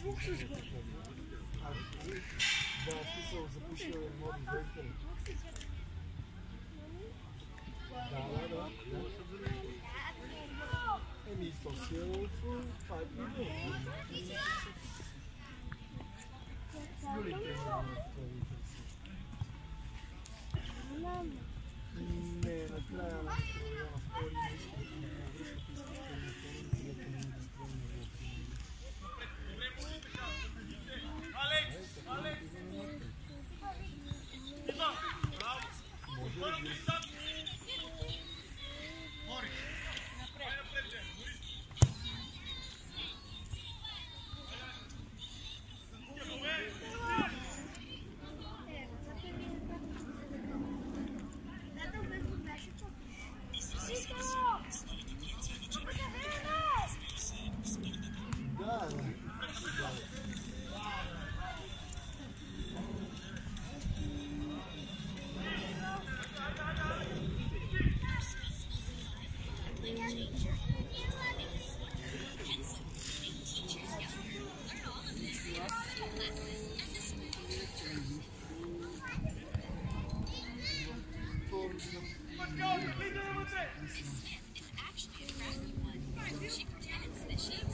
Слушай, запущенный мод вестерн. Let's go! Leave it with it! Smith is actually a crafty one. She pretends that she's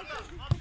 Okay.